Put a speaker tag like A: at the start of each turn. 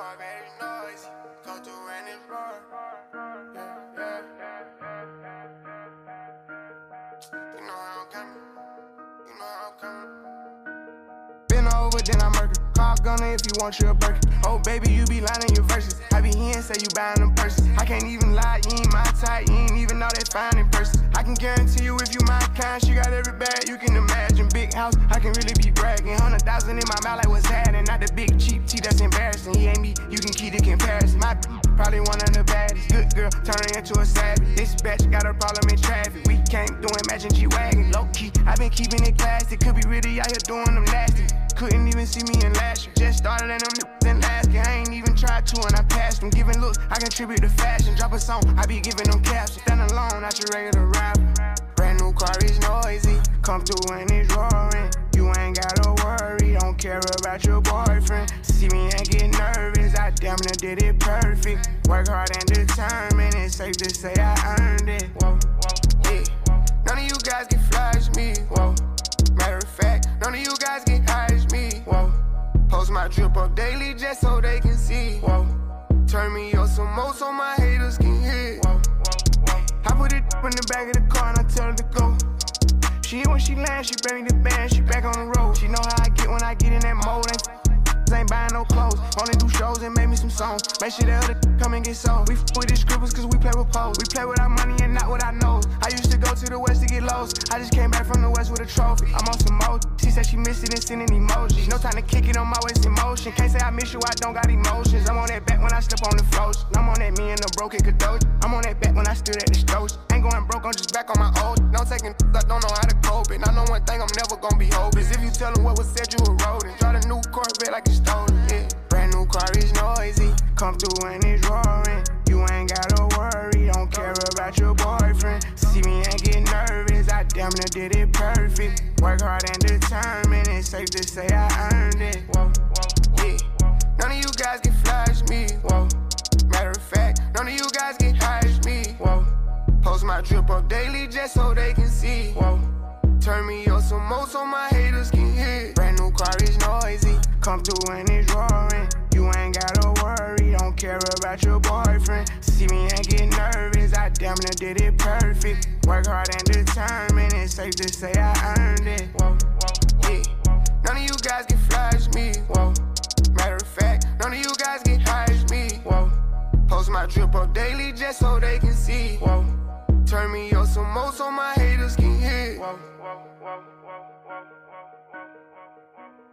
A: car very noisy. Come through and it's roar. Yeah, yeah. You know how I'm coming. You know how I'm coming. Been over, then I murder. Call Gunna if you want you a Birkin. Oh, baby, you be lying in your verses. I be here and say you buying them purses. I can't even lie, you ain't my type. You ain't even know that fine in person. I can guarantee you if you my kind, she got every bag you can imagine. Big house, I can really be bragging. Hundred thousand in my mouth, like what's The big cheap tea that's embarrassing. He ain't me, you can keep the comparison. My probably one of the baddest. Good girl, turning into a savage. This bitch got a problem in traffic. We can't do Imagine G Wagon. Low key, i been keeping it classy. Could be really out here doing them nasty. Couldn't even see me in last year. Just started and them then last year. I ain't even tried to and I passed them. Giving looks, I contribute to fashion. Drop a song, I be giving them captions. Stand alone, not your regular rapper. Brand new car is noisy. Come through and it's roaring. Care about your boyfriend. See me and get nervous, I damn near did it perfect. Work hard and determined, it's safe to say I earned it. Whoa, yeah. None of you guys can flash me. Whoa. Matter of fact, none of you guys can hide me. Whoa. Post my drip up daily just so they can see. Whoa. Turn me up some more so my haters can hear. Whoa. I put it in the back of the car and I tell. She when she lands, she bring me the band, she back on the road. She know how I get when I get in that mode. Ain't ain't buying no clothes. Only do shows and make me some songs. Make sure the other come and get sold. We f with the scribbles cause we play with pose. We play with our money and not with our nose. I used to go to the west to get lost. I just came back from the west with a trophy. I'm on some mode. She said she missed it and sending emojis. No time to kick it on my waist Can't say I miss you, I don't got emotions. I'm on that back when I step on the floats. I'm on that me and the broken Kadoji. I'm on that back when I stood at the stores. Ain't going broke, I'm just back on my old. No taking, I don't know how to cope. And I know one thing I'm never gonna be hopeless. If you tell them what was said, you a rodent. Drive a new Corvette like it's stolen. Yeah. Brand new car is noisy. Come through and it's roaring. You ain't gotta worry. Don't care about your boyfriend. See me and get nervous. I damn near did it perfect. Work hard and determined. It's safe to say I earned none of you guys can hide me. Whoa. Post my drip up daily just so they can see. Whoa. Turn me up some more so my haters can hear. Brand new car is noisy. Come through and it's roaring. You ain't gotta worry, don't care about your boyfriend. See me and get nervous, I damn near did it perfect. Work hard and determined, it's safe to say I earned it. Whoa, yeah. drip up daily just so they can see. Whoa. Turn me up some more so my haters can hear. Whoa, whoa, whoa, whoa, whoa, whoa, whoa, whoa.